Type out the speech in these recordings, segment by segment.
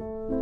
Thank you.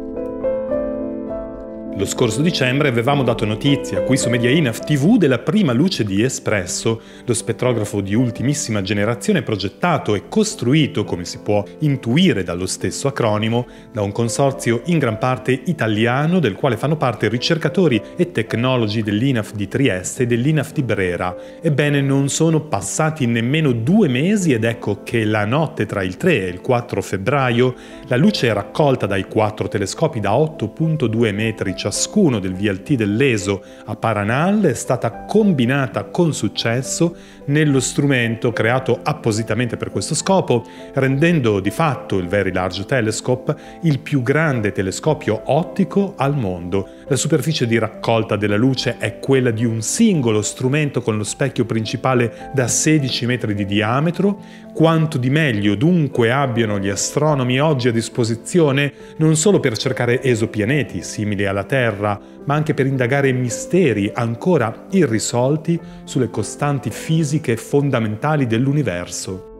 Lo scorso dicembre avevamo dato notizia qui su Media Inaf TV della prima luce di Espresso, lo spettrografo di ultimissima generazione progettato e costruito, come si può intuire dallo stesso acronimo, da un consorzio in gran parte italiano del quale fanno parte ricercatori e tecnologi dell'Inaf di Trieste e dell'Inaf di Brera. Ebbene, non sono passati nemmeno due mesi ed ecco che la notte tra il 3 e il 4 febbraio la luce raccolta dai quattro telescopi da 8.2 metri ciascuno ciascuno del VLT dell'ESO a Paranal è stata combinata con successo nello strumento creato appositamente per questo scopo, rendendo di fatto il Very Large Telescope il più grande telescopio ottico al mondo. La superficie di raccolta della luce è quella di un singolo strumento con lo specchio principale da 16 metri di diametro. Quanto di meglio dunque abbiano gli astronomi oggi a disposizione non solo per cercare esopianeti simili alla Terra, Terra, ma anche per indagare misteri ancora irrisolti sulle costanti fisiche fondamentali dell'universo.